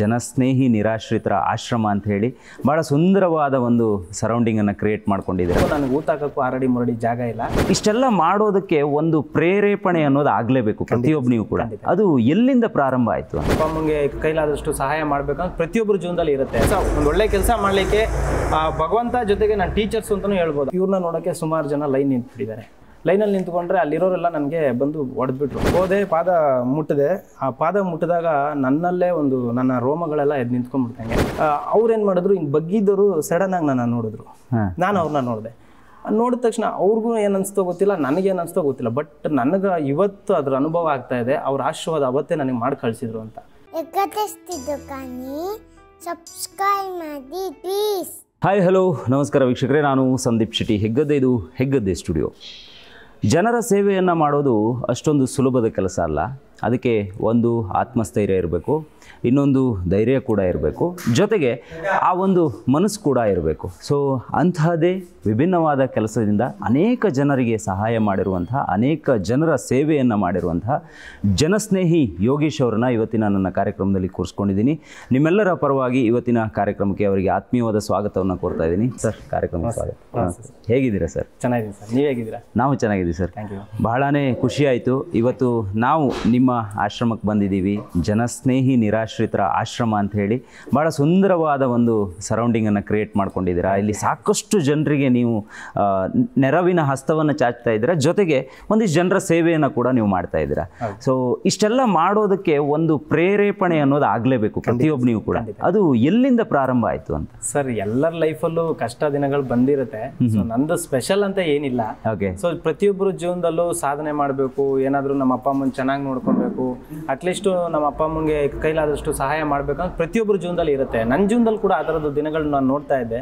ಜನಸ್ನೇಹಿ ನಿರಾಶ್ರಿತರ ಆಶ್ರಮ ಅಂತ ಹೇಳಿ ಭಾಳ ಸುಂದರವಾದ ಒಂದು ಸರೌಂಡಿಂಗನ್ನು ಕ್ರಿಯೇಟ್ ಮಾಡ್ಕೊಂಡಿದ್ದಾರೆ. ನನಗೆ ಊಟ ಹಾಕಕ್ಕೂ ಆರಡಿ ಮುರಡಿ ಜಾಗ ಇಲ್ಲ. ಇಷ್ಟೆಲ್ಲ ಮಾಡೋದಕ್ಕೆ ಒಂದು ಪ್ರೇರೇಪಣೆ ಅನ್ನೋದು ಆಗಲೇಬೇಕು ಪ್ರತಿಯೊಬ್ಬನಿಗೂ ಕೂಡ. ಅದು ಎಲ್ಲಿಂದ ಪ್ರಾರಂಭ ಆಯಿತು ಅಪ್ಪ ಅಮ್ಮಂಗೆ ಕೈಲಾದಷ್ಟು ಸಹಾಯ ಮಾಡ್ಬೇಕಂತ ಪ್ರತಿಯೊಬ್ಬರ ಜೀವನದಲ್ಲಿ ಇರುತ್ತೆ. ಒಂದು ಒಳ್ಳೆ ಕೆಲಸ ಮಾಡಲಿಕ್ಕೆ ಭಗವಂತ ಜೊತೆಗೆ ನಾನು ಟೀಚರ್ಸ್ ಅಂತಲೂ ಹೇಳ್ಬೋದು. ಇವ್ರನ್ನ ನೋಡೋಕೆ ಸುಮಾರು ಜನ ಲೈನ್ ನಿಂತ್ಬಿಟ್ಟಿದ್ದಾರೆ. ಲೈನಲ್ಲಿ ನಿಂತ್ಕೊಂಡ್ರೆ ಅಲ್ಲಿರೋರೆಲ್ಲ ನನಗೆ ಬಂದು ಹೊಡೆದ್ಬಿಟ್ರು ಹೋದೆ ಪಾದ ಮುಟ್ಟಿದೆ. ಆ ಪಾದ ಮುಟ್ಟಿದಾಗ ನನ್ನಲ್ಲೇ ಒಂದು ನನ್ನ ರೋಮಗಳೆಲ್ಲ ಎದ್ದು ನಿಂತ್ಕೊಂಡ್ಬಿಡ್ತಂಗೆ. ಅವ್ರೇನು ಮಾಡಿದ್ರು ಹಿಂಗೆ ಬಗ್ಗಿದ್ದವರು ಸಡನ್ನಾಗಿ ನನ್ನ ನೋಡಿದ್ರು. ನಾನು ಅವ್ರನ್ನ ನೋಡಿದೆ. ನೋಡಿದ ತಕ್ಷಣ ಅವ್ರಿಗೂ ಏನು ಅನಿಸ್ತೋ ಗೊತ್ತಿಲ್ಲ ನನಗೇನು ಅನಿಸ್ತೋ ಗೊತ್ತಿಲ್ಲ. ಬಟ್ ನನಗೆ ಇವತ್ತು ಅದ್ರ ಅನುಭವ ಆಗ್ತಾ ಇದೆ. ಅವ್ರ ಆಶೀರ್ವಾದ ಅವತ್ತೇ ನನಗೆ ಮಾಡಿ ಕಳಿಸಿದ್ರು ಅಂತ. ಸಬ್ಸ್ಕ್ರೈಬ್ ಮಾಡಿ ಪ್ಲೀಸ್ ಹಾಯ್ ಹಲೋ ನಮಸ್ಕಾರ ವೀಕ್ಷಕರೇ. ನಾನು ಸಂದೀಪ್ ಶೆಟ್ಟಿ ಹೆಗ್ಗದ್ದೆ ಇದು ಹೆಗ್ಗದ್ದೆ ಸ್ಟುಡಿಯೋ. ಜನರ ಸೇವೆಯನ್ನು ಮಾಡೋದು ಅಷ್ಟೊಂದು ಸುಲಭದ ಕೆಲಸ ಅಲ್ಲ. ಅದಕ್ಕೆ ಒಂದು ಆತ್ಮಸ್ಥೈರ್ಯ ಇರಬೇಕು ಇನ್ನೊಂದು ಧೈರ್ಯ ಕೂಡ ಇರಬೇಕು. ಜೊತೆಗೆ ಆ ಒಂದು ಮನಸ್ಸು ಕೂಡ ಇರಬೇಕು. ಸೊ ಅಂತಹದೇ ವಿಭಿನ್ನವಾದ ಕೆಲಸದಿಂದ ಅನೇಕ ಜನರಿಗೆ ಸಹಾಯ ಮಾಡಿರುವಂತಹ ಅನೇಕ ಜನರ ಸೇವೆಯನ್ನು ಮಾಡಿರುವಂತಹ ಜನಸ್ನೇಹಿ ಯೋಗೀಶ್ ಅವರನ್ನು ಇವತ್ತಿನ ನನ್ನ ಕಾರ್ಯಕ್ರಮದಲ್ಲಿ ಕೂರಿಸ್ಕೊಂಡಿದ್ದೀನಿ. ನಿಮ್ಮೆಲ್ಲರ ಪರವಾಗಿ ಇವತ್ತಿನ ಕಾರ್ಯಕ್ರಮಕ್ಕೆ ಅವರಿಗೆ ಆತ್ಮೀಯವಾದ ಸ್ವಾಗತವನ್ನು ಕೋರ್ತಾ ಇದ್ದೀನಿ. ಸರ್ ಕಾರ್ಯಕ್ರಮ ಸ್ವಾಗತ. ಹಾಂ. ಹೇಗಿದ್ದೀರಾ ಸರ್? ಚೆನ್ನಾಗಿದೆ ಸರ್. ನೀವು ಹೇಗಿದ್ದೀರಾ? ನಾವು ಚೆನ್ನಾಗಿದ್ದೀವಿ ಸರ್. Thank you. ಬಹಳನೇ ಖುಷಿ ಆಯಿತು ಇವತ್ತು ನಾವು ನಿಮ್ಮ ಆಶ್ರಮಕ್ಕೆ ಬಂದಿದ್ದೀವಿ. ಜನಸ್ನೇಹಿ ನಿರಾಶ್ರಿತರ ಆಶ್ರಮ ಅಂತ ಹೇಳಿ ಭಾಳ ಸುಂದರವಾದ ಒಂದು ಸರೌಂಡಿಂಗನ್ನು ಕ್ರಿಯೇಟ್ ಮಾಡ್ಕೊಂಡಿದ್ದೀರಾ. ಇಲ್ಲಿ ಸಾಕಷ್ಟು ಜನರಿಗೆ ನೀವು ನೆರವಿನ ಹಸ್ತವನ್ನು ಚಾಚ್ತಾ ಇದ್ದೀರಾ. ಜೊತೆಗೆ ಒಂದಿಷ್ಟು ಜನರ ಸೇವೆಯನ್ನು ಕೂಡ ನೀವು ಮಾಡ್ತಾ ಇದ್ದೀರಾ. ಸೊ ಇಷ್ಟೆಲ್ಲ ಮಾಡೋದಕ್ಕೆ ಒಂದು ಪ್ರೇರೇಪಣೆ ಅನ್ನೋದು ಆಗಲೇಬೇಕು ನೀವು ಕೂಡ. ಅದು ಎಲ್ಲಿಂದ ಪ್ರಾರಂಭ ಆಯಿತು ಅಂತ? ಸರ್ ಎಲ್ಲರ ಲೈಫಲ್ಲೂ ಕಷ್ಟ ದಿನಗಳು ಬಂದಿರುತ್ತೆ. ನಂದು ಸ್ಪೆಷಲ್ ಅಂತ ಏನಿಲ್ಲ. ಓಕೆ ಸೊ ಪ್ರತಿಯೊಬ್ಬರು ಜೀವನದಲ್ಲೂ ಸಾಧನೆ ಮಾಡಬೇಕು. ಏನಾದರೂ ನಮ್ಮ ಅಪ್ಪ ಅಮ್ಮನ ಚೆನ್ನಾಗಿ ನೋಡ್ಕೊಬೇಕು ಅಟ್ಲೀಸ್ಟು ನಮ್ಮ ಅಪ್ಪ ಅಮ್ಮಂಗೆ ಕೈಲಾದಷ್ಟು ಸಹಾಯ ಮಾಡಬೇಕು ಅಂತ ಪ್ರತಿಯೊಬ್ಬರ ಜೀವನದಲ್ಲಿ ಇರುತ್ತೆ. ನನ್ನ ಜೀವನದಲ್ಲಿ ಕೂಡ ಆ ಥರದ ದಿನಗಳನ್ನ ನಾನು ನೋಡ್ತಾ ಇದ್ದೆ.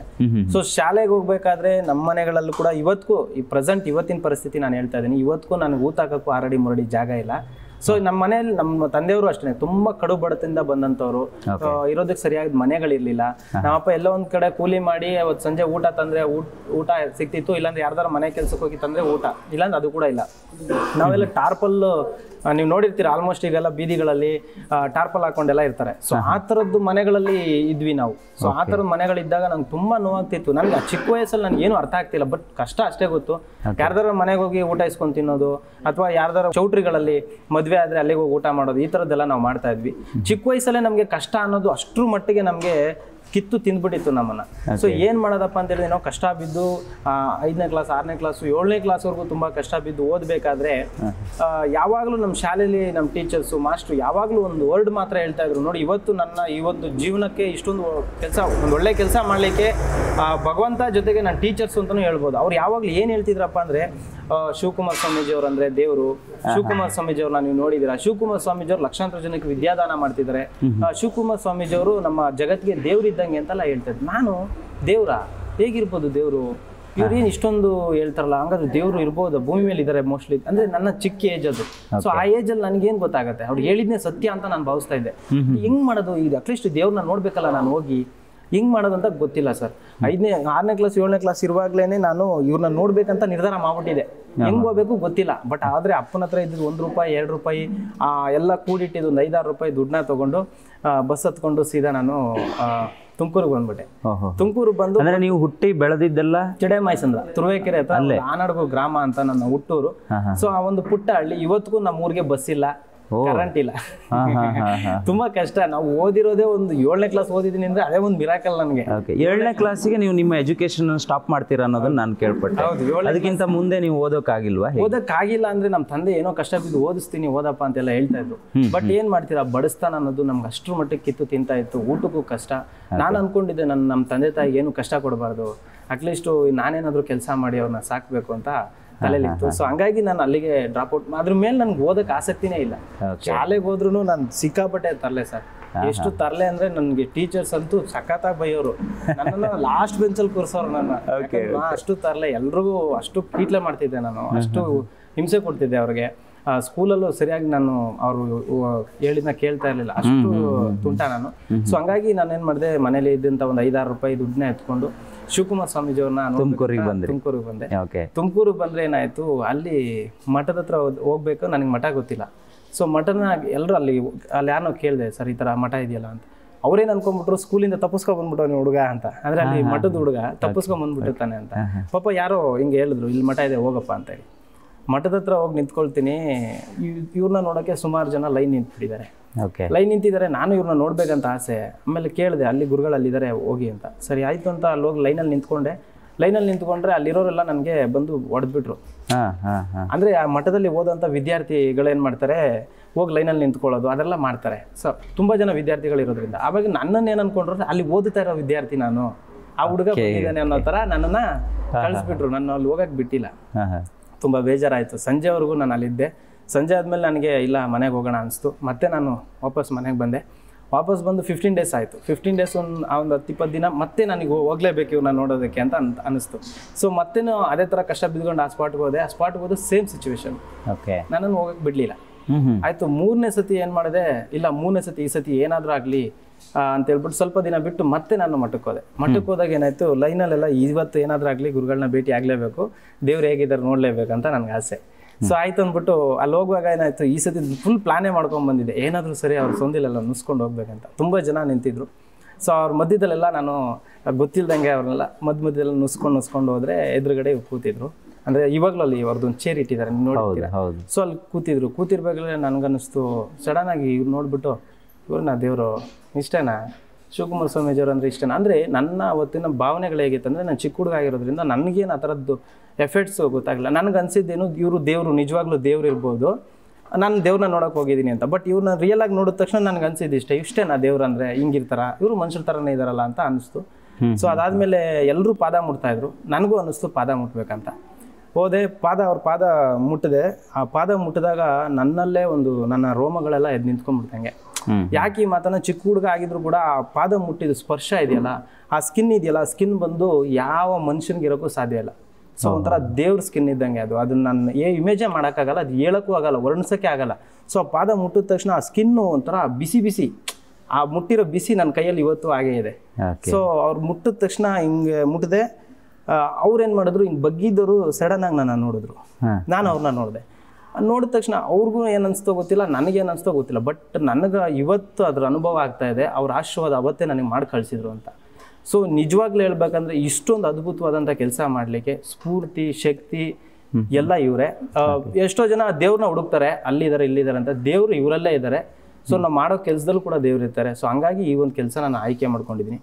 ಸೊ ಶಾಲೆಗೆ ಹೋಗ್ಬೇಕಾದ್ರೆ ನಮ್ಮ ಮನೆಗಳಲ್ಲೂ ಕೂಡ ಇವತ್ತಿಗೂ ಈ ಪ್ರೆಸೆಂಟ್ ಇವತ್ತಿನ ಪರಿಸ್ಥಿತಿ ನಾನು ಹೇಳ್ತಾ ಇದ್ದೀನಿ. ಇವತ್ತಿಗೂ ನನಗೆ ಊಟ ಹಾಕಕ್ಕೂ ಆರಡಿ ಮುರಡಿ ಜಾಗ ಇಲ್ಲ. ಸೊ ನಮ್ಮ ಮನೆಯಲ್ಲಿ ನಮ್ಮ ತಂದೆಯವರು ಅಷ್ಟೇ ತುಂಬಾ ಕಡು ಬಡತದಿಂದ ಬಂದಂತವ್ರು ಇರೋದಕ್ಕೆ ಸರಿಯಾದ ಮನೆಗಳಿರ್ಲಿಲ್ಲ. ನಮ್ಮಪ್ಪ ಎಲ್ಲ ಒಂದ್ ಕಡೆ ಕೂಲಿ ಮಾಡಿ ಅವತ್ ಸಂಜೆ ಊಟ ತಂದ್ರೆ ಊಟ ಊಟ ಸಿಕ್ತಿತ್ತು ಇಲ್ಲಾಂದ್ರೆ ಯಾರ್ದಾರ ಮನೆ ಕೆಲ್ಸಕ್ಕೆ ಹೋಗಿ ತಂದ್ರೆ ಊಟ. ಇಲ್ಲಾಂದ್ರೆ ಅದು ಕೂಡ ಇಲ್ಲ. ನಾವೆಲ್ಲ ಟಾರ್ಪಲ್ ನೀವು ನೋಡಿರ್ತೀರ ಆಲ್ಮೋಸ್ಟ್ ಈಗೆಲ್ಲ ಬೀದಿಗಳಲ್ಲಿ ಟಾರ್ಪಲ್ ಹಾಕೊಂಡೆಲ್ಲ ಇರ್ತಾರೆ. ಸೊ ಆ ಥರದ್ದು ಮನೆಗಳಲ್ಲಿ ಇದ್ವಿ ನಾವು. ಸೊ ಆ ಥರದ ಮನೆಗಳಿದ್ದಾಗ ನಂಗೆ ತುಂಬ ನೋವಾಗ್ತಿತ್ತು. ನನಗೆ ಚಿಕ್ಕ ವಯಸ್ಸಲ್ಲಿ ನನಗೆ ಏನು ಅರ್ಥ ಆಗ್ತಿಲ್ಲ ಬಟ್ ಕಷ್ಟ ಅಷ್ಟೇ ಗೊತ್ತು. ಯಾರ್ದಾರ ಮನೆಗೆ ಹೋಗಿ ಊಟ ಇಸ್ಕೊಂಡು ತಿನ್ನೋದು ಅಥವಾ ಯಾರ್ದಾರ ಚೌಟ್ರಿಗಳಲ್ಲಿ ಮದುವೆ ಆದರೆ ಅಲ್ಲಿಗೆ ಹೋಗಿ ಊಟ ಮಾಡೋದು ಈ ಥರದ್ದೆಲ್ಲ ನಾವು ಮಾಡ್ತಾ ಇದ್ವಿ. ಚಿಕ್ಕ ವಯಸ್ಸಲ್ಲೇ ನಮಗೆ ಕಷ್ಟ ಅನ್ನೋದು ಅಷ್ಟರ ಮಟ್ಟಿಗೆ ನಮಗೆ ಕಿತ್ತು ತಿಂದ್ಬಿಟ್ಟಿತ್ತು ನಮ್ಮನ್ನ. ಸೊ ಏನ್ ಮಾಡೋದಪ್ಪ ಅಂತ ಹೇಳಿದ್ರೆ ನಾವು ಕಷ್ಟ ಬಿದ್ದು ಐದನೇ ಕ್ಲಾಸ್ ಆರನೇ ಕ್ಲಾಸು ಏಳನೇ ಕ್ಲಾಸ್ವರೆಗೂ ತುಂಬಾ ಕಷ್ಟ ಬಿದ್ದು ಓದಬೇಕಾದ್ರೆ ಯಾವಾಗಲೂ ನಮ್ಮ ಶಾಲೆಯಲ್ಲಿ ನಮ್ಮ ಟೀಚರ್ಸು ಮಾಸ್ಟ್ರು ಯಾವಾಗಲೂ ಒಂದು ವರ್ಡ್ ಮಾತ್ರ ಹೇಳ್ತಾ ಇದ್ರು. ನೋಡಿ ಇವತ್ತು ನನ್ನ ಇವತ್ತು ಜೀವನಕ್ಕೆ ಇಷ್ಟೊಂದು ಕೆಲಸ ಒಂದು ಒಳ್ಳೆ ಕೆಲಸ ಮಾಡಲಿಕ್ಕೆ ಭಗವಂತ ಜೊತೆಗೆ ನನ್ನ ಟೀಚರ್ಸ್ ಅಂತಲೂ ಹೇಳ್ಬೋದು. ಅವ್ರು ಯಾವಾಗಲೂ ಏನು ಹೇಳ್ತಿದ್ರಪ್ಪ ಅಂದ್ರೆ ಶಿವಕುಮಾರ್ ಸ್ವಾಮೀಜಿ ಅವರು ಅಂದ್ರೆ ದೇವರು. ಶಿವಕುಮಾರ್ ಸ್ವಾಮೀಜಿ ಅವ್ರನ್ನ ನೀವು ನೋಡಿದಿರಾ ಶಿವಕುಮಾರ್ ಸ್ವಾಮೀಜಿ ಅವರು ಲಕ್ಷಾಂತರ ಜನಕ್ಕೆ ವಿದ್ಯಾದಾನ ಮಾಡ್ತಿದ್ದಾರೆ. ಶಿವಕುಮಾರ್ ಸ್ವಾಮೀಜಿ ಅವರು ನಮ್ಮ ಜಗತ್ತಿಗೆ ದೇವ್ರಿದ್ದಂಗೆ ಅಂತೆಲ್ಲ ಹೇಳ್ತಿದ್ರು ನಾನು ದೇವ್ರ? ಹೇಗಿರ್ಬೋದು ದೇವ್ರು? ಇವ್ರು ಏನ್ ಇಷ್ಟೊಂದು ಹೇಳ್ತಾರಲ್ಲ ಹಂಗಾದ್ರೆ ದೇವ್ರು ಇರ್ಬೋದು ಭೂಮಿ ಮೇಲೆ ಇದ್ದಾರೆ ಮೋಸ್ಟ್ಲಿ ಅಂದ್ರೆ ನನ್ನ ಚಿಕ್ಕ ಏಜ್ ಅದು. ಸೊ ಆ ಏಜ್ ಅಲ್ಲಿ ನನಗೇನು ಗೊತ್ತಾಗುತ್ತೆ? ಅವ್ರು ಹೇಳಿದ್ನೇ ಸತ್ಯ ಅಂತ ನಾನು ಭಾವಿಸ್ತಾ ಇದ್ದೆ. ಹೆಂಗ್ ಮಾಡೋದು? ಇದು ಅಟ್ಲೀಸ್ಟ್ ದೇವ್ರನ್ನ ನೋಡ್ಬೇಕಲ್ಲ ನಾನು ಹೋಗಿ. ಹೆಂಗ್ ಮಾಡೋದಂತ ಗೊತ್ತಿಲ್ಲ ಸರ್. ಐದನೇ ಆರನೇ ಕ್ಲಾಸ್ ಏಳನೇ ಕ್ಲಾಸ್ ಇರುವಾಗ್ಲೇನೆ ನಾನು ಇವ್ರನ್ನ ನೋಡ್ಬೇಕಂತ ನಿರ್ಧಾರ ಮಾಡ್ಬಿಟ್ಟಿದೆ ಹೆಂಗ್ ಹೋಗ್ಬೇಕು ಗೊತ್ತಿಲ್ಲ. ಬಟ್ ಆದ್ರೆ ಅಪ್ಪನ ಹತ್ರ ಇದ್ದಿದ್ದು ಒಂದು ರೂಪಾಯಿ ಎರಡು ರೂಪಾಯಿ ಆ ಎಲ್ಲ ಕೂಡಿಟ್ಟಿದ್ದು ಒಂದು ಐದಾರು ರೂಪಾಯಿ ದುಡ್ಡನ್ನ ತಗೊಂಡು ಬಸ್ ಹತ್ಕೊಂಡು ಸೀದಾ ನಾನು ತುಮಕೂರಿಗೆ ಬಂದ್ಬಿಟ್ಟೆ. ತುಮಕೂರು ಬಂದು ಅಂದ್ರೆ ನೀವು ಹುಟ್ಟಿ ಬೆಳೆದಿದ್ದೆಲ್ಲ? ಚಿಡೆಮಾಯ್ಸಂದ್ರ ತುರುವೇಕೆರೆ ಹತ್ರ ಆನಡ್ಗು ಆನಾಡ್ಗು ಗ್ರಾಮ ಅಂತ ನನ್ನ ಹುಟ್ಟೂರು. ಸೊ ಆ ಒಂದು ಪುಟ್ಟ ಹಳ್ಳಿ ಇವತ್ತಿಗೂ ನಮ್ಮ ಊರಿಗೆ ಬಸ್ ಇಲ್ಲ. ಕರೆಂಟ್ ಇಲ್ಲ. ತುಂಬಾ ಕಷ್ಟ. ನಾವು ಓದಿರೋದೇ ಒಂದು ಏಳನೇ ಕ್ಲಾಸ್ ಓದಿದ್ದೀನಿ ಅಂದ್ರೆ ಅದೇ ಒಂದು ಮಿರಾಕಲ್ ನನಗೆ. ಏಳನೇ ಕ್ಲಾಸಿಗೆ ನೀವು ನಿಮ್ಮ ಎಜುಕೇಶನ್ ಸ್ಟಾಪ್ ಮಾಡ್ತೀರಾ ಅನ್ನೋದನ್ನ ನಾನು ಕೇಳ್ಪಟ್ಟೆ. ಅದಕ್ಕಿಂತ ಮುಂದೆ ನೀವು ಓದೋಕ್ಕಾಗಿಲ್ವಾ ಓದಕ್ ಆಗಿಲ್ಲ ಅಂದ್ರೆ ನಮ್ಮ ತಂದೆ ಏನೋ ಕಷ್ಟ ಬಿದ್ದು ಓದಿಸ್ತೀನಿ ಓದಪ್ಪ ಅಂತೆಲ್ಲ ಹೇಳ್ತಾ ಇದ್ರು. ಬಟ್ ಏನ್ ಮಾಡ್ತೀರಾ? ಬಡಸ್ತಾನ ಅನ್ನೋದು ನಮ್ಗೆ ಅಷ್ಟ್ರ ಮಟ್ಟಿಗೆ ಕಿತ್ತು ತಿಂತಾ ಇತ್ತು. ಊಟಕ್ಕೂ ಕಷ್ಟ. ನಾನು ಅನ್ಕೊಂಡಿದ್ದೆ ನನ್ನ ನಮ್ಮ ತಂದೆ ತಾಯಿಗೆ ಏನು ಕಷ್ಟ ಕೊಡಬಾರ್ದು. ಅಟ್ಲೀಸ್ಟ್ ನಾನೇನಾದ್ರೂ ಕೆಲಸ ಮಾಡಿ ಅವ್ರನ್ನ ಸಾಕ್ಬೇಕು ಅಂತ. ತಲೆಲಿತ್ತು ಸೊ ಹಂಗಾಗಿ ನಾನು ಅಲ್ಲಿಗೆ ಡ್ರಾಪ್ ಔಟ್ ಅದ್ರ ಮೇಲೆ ನನ್ಗೆ ಓದಕ್ಕೆ ಆಸಕ್ತಿನೇ ಇಲ್ಲ. ಶಾಲೆಗೆ ಹೋದ್ರು ನಾನು ಸಿಕ್ಕಾಪಟ್ಟೆ ತರಲೆ ಸರ್ ಎಷ್ಟು ತರಲೆ ಅಂದ್ರೆ ನನ್ಗೆ ಟೀಚರ್ಸ್ ಅಂತೂ ಸಖತ್ತಾಗಿ ಬೈಯೋರು. ನನ್ನ ಲಾಸ್ಟ್ ಬೆಂಚಲ್ಲಿ ಕೂರ್ಸೋರು ನನ್ನ. ಅಷ್ಟು ತರಲೆ. ಎಲ್ರಿಗೂ ಅಷ್ಟು ಕೀಟ್ಲೆ ಮಾಡ್ತಿದ್ದೆ ನಾನು. ಅಷ್ಟು ಹಿಂಸೆ ಕೊಡ್ತಿದ್ದೆ ಅವ್ರಿಗೆ. ಸ್ಕೂಲಲ್ಲೂ ಸರಿಯಾಗಿ ನಾನು ಅವರು ಹೇಳಿದ್ನ ಕೇಳ್ತಾ ಇರಲಿಲ್ಲ. ಅಷ್ಟು ತುಂಟ ನಾನು. ಸೊ ಹಂಗಾಗಿ ನಾನು ಏನು ಮಾಡಿದೆ ಮನೇಲಿ ಇದ್ದಂತ ಒಂದು ಐದಾರು ರೂಪಾಯಿ ದುಡ್ಡನ್ನ ಎತ್ಕೊಂಡು ಶಿವಕುಮಾರ್ ಸ್ವಾಮೀಜಿ ಅವ್ರನ್ನ ತುಮಕೂರಿಗೆ ಬಂದೆ ತುಮಕೂರಿಗೆ ಬಂದೆ. ಓಕೆ ತುಮಕೂರಿಗೆ ಬಂದ್ರೆ ಏನಾಯ್ತು ಅಲ್ಲಿ ಮಠದ ಹತ್ರ ಹೋಗ್ಬೇಕು ನನಗೆ ಮಠ ಗೊತ್ತಿಲ್ಲ. ಸೊ ಮಠನ ಎಲ್ಲರೂ ಅಲ್ಲಿ ಅಲ್ಲಿ ಯಾರೋ ಕೇಳಿದೆ ಸರ್ ಈ ಥರ ಮಠ ಇದೆಯಲ್ಲ ಅಂತ. ಅವ್ರೇನ್ ಅನ್ಕೊಂಡ್ಬಿಟ್ರು ಸ್ಕೂಲಿಂದ ತಪ್ಪಿಸ್ಕೊಂಡ್ ಬಂದ್ಬಿಟ್ಟು ಹುಡುಗ ಅಂತ. ಅಂದ್ರೆ ಅಲ್ಲಿ ಮಠದ ಹುಡುಗ ತಪ್ಪಿಸ್ಕೊಂಡ್ ಬಂದ್ಬಿಟ್ಟಿರ್ತಾನೆ ಅಂತ. ಪಾಪ ಯಾರೋ ಹಿಂಗೆ ಹೇಳಿದ್ರು ಇಲ್ಲಿ ಮಠ ಇದೆ ಹೋಗಪ್ಪ ಅಂತ ಹೇಳಿ. ಮಠದ ಹತ್ರ ಹೋಗಿ ನಿಂತ್ಕೊಳ್ತೀನಿ. ಇವ್- ಇವ್ರನ್ನ ನೋಡೋಕ್ಕೆ ಸುಮಾರು ಜನ ಲೈನ್ ನಿಂತ್ಬಿಟ್ಟಿದ್ದಾರೆ. ಓಕೆ. ಲೈನ್ ನಿಂತಿದ್ದಾರೆ ನಾನು ಇವ್ರನ್ನ ನೋಡ್ಬೇಕಂತ ಆಸೆ. ಆಮೇಲೆ ಕೇಳಿದೆ ಅಲ್ಲಿ ಗುರುಗಳು ಅಲ್ಲಿದ್ದಾರೆ ಹೋಗಿ ಅಂತ. ಸರಿ ಆಯ್ತು ಅಂತ ಅಲ್ಲಿ ಹೋಗಿ ಲೈನಲ್ಲಿ ನಿಂತ್ಕೊಂಡೆ. ಲೈನಲ್ಲಿ ನಿಂತ್ಕೊಂಡ್ರೆ ಅಲ್ಲಿರೋರೆಲ್ಲ ನನಗೆ ಬಂದು ಹೊಡೆದ್ಬಿಟ್ರು ಅಂದ್ರೆ ಆ ಮಠದಲ್ಲಿ ಓದೋಂಥ ವಿದ್ಯಾರ್ಥಿಗಳೇನು ಮಾಡ್ತಾರೆ? ಹೋಗಿ ಲೈನಲ್ಲಿ ನಿಂತ್ಕೊಳ್ಳೋದು ಅದೆಲ್ಲ ಮಾಡ್ತಾರೆ. ಸೊ ತುಂಬಾ ಜನ ವಿದ್ಯಾರ್ಥಿಗಳು ಇರೋದ್ರಿಂದ ಆವಾಗ ನನ್ನನ್ನು ಏನು ಅನ್ಕೊಂಡ್ರೆ ಅಲ್ಲಿ ಓದುತ್ತಾ ಇರೋ ವಿದ್ಯಾರ್ಥಿ ನಾನು. ಆ ಹುಡುಗ ಬಂದಿದ್ದಾನೆ ಅನ್ನೋ ತರ ನನ್ನನ್ನ ಕಳಿಸ್ಬಿಟ್ರು. ನನ್ನ ಅಲ್ಲಿ ಹೋಗಕ್ಕೆ ಬಿಟ್ಟಿಲ್ಲ ತುಂಬ ಬೇಜಾರಾಯಿತು. ಸಂಜೆವರೆಗೂ ನಾನು ಅಲ್ಲಿದ್ದೆ. ಸಂಜೆ ಆದಮೇಲೆ ನನಗೆ ಇಲ್ಲ ಮನೆಗೆ ಹೋಗೋಣ ಅನಿಸ್ತು. ಮತ್ತೆ ನಾನು ವಾಪಸ್ ಮನೆಗೆ ಬಂದೆ. ವಾಪಸ್ ಬಂದು ಫಿಫ್ಟೀನ್ ಡೇಸ್ ಆಯಿತು. ಫಿಫ್ಟೀನ್ ಡೇಸ್ ಒಂದು ಆ ಒಂದು ಹತ್ತು ಇಪ್ಪತ್ತು ದಿನ ಮತ್ತೆ ನನಗೆ ಹೋಗಲೇಬೇಕು ಇವ್ರನ್ನ ನೋಡೋದಕ್ಕೆ ಅಂತ ಅನ್ ಅನಿಸ್ತು. ಸೊ ಮತ್ತೇನು ಅದೇ ಥರ ಕಷ್ಟ ಬಿದ್ದುಕೊಂಡು ಆ ಸ್ಪಾಟ್ಗೆ ಹೋದೆ. ಆ ಸ್ಪಾಟ್ಗೆ ಹೋದ ಸೇಮ್ ಸಿಚುವೇಶನ್ ಓಕೆ ನನ್ನನ್ನು ಹೋಗಕ್ಕೆ ಬಿಡಲಿಲ್ಲ. ಆಯಿತು ಮೂರನೇ ಸತಿ ಏನ್ ಮಾಡಿದೆ? ಇಲ್ಲ ಮೂರನೇ ಸತಿ ಈ ಸತಿ ಏನಾದ್ರೂ ಆಗ್ಲಿ ಅಂತ ಹೇಳ್ಬಿಟ್ಟು ಸ್ವಲ್ಪ ದಿನ ಬಿಟ್ಟು ಮತ್ತೆ ನಾನು ಮಠಕ್ಕೆ ಹೋದೆ. ಮಠಕ್ಕೆ ಹೋದಾಗ ಏನಾಯ್ತು ಲೈನಲ್ಲೆಲ್ಲ ಇವತ್ತು ಏನಾದ್ರೂ ಆಗ್ಲಿ ಗುರುಗಳನ್ನ ಭೇಟಿ ಆಗ್ಲೇಬೇಕು ದೇವ್ರು ಹೇಗಿದ್ದಾರೆ ಅಂತ ನನ್ಗೆ ಆಸೆ. ಸೊ ಆಯ್ತು ಅಂದ್ಬಿಟ್ಟು ಅಲ್ಲಿ ಹೋಗುವಾಗ ಏನಾಯ್ತು ಈ ಸತಿ ಫುಲ್ ಪ್ಲಾನೇ ಮಾಡ್ಕೊಂಡ್ ಬಂದಿದೆ ಏನಾದ್ರೂ ಸರಿ ಅವ್ರ ಸೊಂದಿಲ್ಲ ನುಸ್ಕೊಂಡು ಹೋಗ್ಬೇಕಂತ. ತುಂಬಾ ಜನ ನಿಂತಿದ್ರು. ಸೊ ಅವ್ರ ಮಧ್ಯದಲ್ಲೆಲ್ಲ ನಾನು ಗೊತ್ತಿಲ್ದಂಗೆ ಅವ್ರನ್ನೆಲ್ಲ ಮಧ್ಯ ಮಧ್ಯದಲ್ಲಿ ನುಸ್ಕೊಂಡು ನುಸ್ಕೊಂಡು ಹೋದ್ರೆ ಎದುರುಗಡೆ ಕೂತಿದ್ರು. ಅಂದರೆ ಇವಾಗಲೂ ಅಲ್ಲಿ ಅವ್ರದ್ದೊಂದು ಚೇರ್ ಇಟ್ಟಿದ್ದಾರೆ ಸೊ ಅಲ್ಲಿ ಕೂತಿದ್ರು. ಕೂತಿರ್ಬೇಕಾದ್ರೆ ನನಗನ್ನಿಸ್ತು. ಸಡನ್ ಆಗಿ ಇವ್ರು ನೋಡ್ಬಿಟ್ಟು ಇವ್ರನ್ನ ದೇವರು ಇಷ್ಟನಾ? ಶಿವಕುಮಾರ ಸ್ವಾಮೀಜಿಯವರು ಅಂದ್ರೆ ಇಷ್ಟೇನಾ? ಅಂದ್ರೆ ನನ್ನ ಅವತ್ತಿನ ಭಾವನೆಗಳು ಹೇಗಿತ್ತು ಅಂದ್ರೆ ನಾನು ಚಿಕ್ಕ ಹುಡುಗ ಆಗಿರೋದ್ರಿಂದ ನನಗೇನು ಆ ಥರದ್ದು ಎಫೆಕ್ಟ್ಸ್ ಗೊತ್ತಾಗಲ್ಲ ನನಗೆ ಅನ್ಸಿದ್ದೇನು ಇವರು ದೇವರು ನಿಜವಾಗ್ಲೂ ದೇವ್ರು ಇರ್ಬೋದು. ನಾನು ದೇವ್ರನ್ನ ನೋಡಕ್ ಹೋಗಿದ್ದೀನಿ ಅಂತ. ಬಟ್ ಇವ್ರನ್ನ ರಿಯಲ್ ಆಗಿ ನೋಡಿದ ತಕ್ಷಣ ನನಗೆ ಅನ್ಸಿದ್ದು ಇಷ್ಟೇ. ಇಷ್ಟೇನಾ ದೇವ್ರು ಅಂದ್ರೆ? ಹಿಂಗಿರ್ತಾರ? ಇವರು ಮನುಷ್ಯರ ಥರನೇ ಇದಾರಲ್ಲ ಅಂತ ಅನಿಸ್ತು. ಸೊ ಅದಾದ್ಮೇಲೆ ಎಲ್ಲರೂ ಪಾದ ಮುಟ್ತಾ ಇದ್ರು. ನನಗೂ ಅನ್ನಿಸ್ತು ಪಾದ ಮುಟ್ಬೇಕಂತ. ಹೋದೆ ಪಾದ ಅವ್ರ ಪಾದ ಮುಟ್ಟಿದೆ. ಆ ಪಾದ ಮುಟ್ಟಿದಾಗ ನನ್ನಲ್ಲೇ ಒಂದು ನನ್ನ ರೋಮಗಳೆಲ್ಲ ಎದ್ದು ನಿಂತ್ಕೊಂಡ್ಬಿಡ್ತಂಗೆ. ಯಾಕೆ ಈ ಮಾತನ್ನ ಚಿಕ್ಕ ಹುಡುಗ ಆಗಿದ್ರು ಕೂಡ ಆ ಪಾದ ಮುಟ್ಟಿದ ಸ್ಪರ್ಶ ಇದೆಯಲ್ಲ ಆ ಸ್ಕಿನ್ ಇದೆಯಲ್ಲ ಸ್ಕಿನ್ ಬಂದು ಯಾವ ಮನುಷ್ಯನಿಗೆ ಇರೋಕ್ಕೂ ಸಾಧ್ಯ ಇಲ್ಲ. ಸೊ ಒಂಥರ ದೇವ್ರ ಸ್ಕಿನ್ ಇದ್ದಂಗೆ ಅದು. ಅದನ್ನ ನನ್ನ ಏ ಇಮೇಜೇ ಮಾಡೋಕ್ಕಾಗಲ್ಲ ಅದು ಹೇಳೋಕ್ಕೂ ಆಗಲ್ಲ ವರ್ಣಿಸೋಕ್ಕೆ ಆಗಲ್ಲ. ಸೊ ಆ ಪಾದ ಮುಟ್ಟಿದ ತಕ್ಷಣ ಆ ಸ್ಕಿನ್ನು ಒಂಥರ ಬಿಸಿ ಬಿಸಿ ಆ ಮುಟ್ಟಿರೋ ಬಿಸಿ ನನ್ನ ಕೈಯಲ್ಲಿ ಇವತ್ತು ಹಾಗೇ ಇದೆ. ಸೊ ಅವ್ರು ಮುಟ್ಟಿದ ತಕ್ಷಣ ಹಿಂಗೆ ಮುಟ್ಟಿದೆ. ಅವ್ರೇನು ಮಾಡಿದ್ರು? ಹಿಂಗೆ ಬಗ್ಗಿದ್ದವರು ಸಡನ್ ಆಗಿ ನನ್ನ ನೋಡಿದ್ರು. ನಾನು ಅವ್ರನ್ನ ನೋಡಿದೆ. ನೋಡಿದ ತಕ್ಷಣ ಅವ್ರಿಗೂ ಏನು ಅನಿಸ್ತೋ ಗೊತ್ತಿಲ್ಲ ನನಗೇನು ಅನಿಸ್ತೋ ಗೊತ್ತಿಲ್ಲ. ಬಟ್ ನನಗೆ ಇವತ್ತು ಅದ್ರ ಅನುಭವ ಆಗ್ತಾ ಇದೆ. ಅವ್ರ ಆಶೀರ್ವಾದ ಅವತ್ತೇ ನನಗೆ ಮಾಡಿ ಕಳಿಸಿದ್ರು ಅಂತ. ಸೊ ನಿಜವಾಗ್ಲೂ ಹೇಳ್ಬೇಕಂದ್ರೆ ಇಷ್ಟೊಂದು ಅದ್ಭುತವಾದಂಥ ಕೆಲಸ ಮಾಡಲಿಕ್ಕೆ ಸ್ಫೂರ್ತಿ ಶಕ್ತಿ ಎಲ್ಲ ಇವರೇ. ಎಷ್ಟೋ ಜನ ದೇವ್ರನ್ನ ಹುಡುಕ್ತಾರೆ. ಅಲ್ಲಿದ್ದಾರೆ ಇಲ್ಲಿದ್ದಾರೆ ಅಂತ. ದೇವ್ರು ಇವರಲ್ಲೇ ಇದ್ದಾರೆ ಸೊ ನಾವು ಮಾಡೋ ಕೆಲಸದಲ್ಲೂ ಕೂಡ ದೇವ್ರು ಇರ್ತಾರೆ. ಸೊ ಹಂಗಾಗಿ ಈ ಒಂದು ಕೆಲಸ ನಾನು ಆಯ್ಕೆ ಮಾಡ್ಕೊಂಡಿದ್ದೀನಿ